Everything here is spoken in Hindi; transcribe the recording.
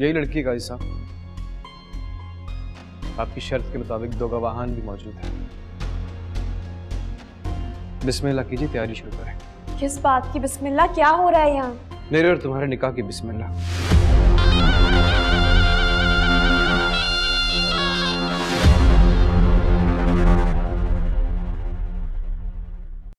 यही लड़की का हिस्सा आपकी शर्त के मुताबिक दो गवाहान भी मौजूद हैं। बिस्मिल्लाह कीजिए तैयारी शुरू करें। किस बात की बिस्मिल्लाह? क्या हो रहा है यहाँ? मेरे और तुम्हारे निकाह की बिस्मिल्लाह।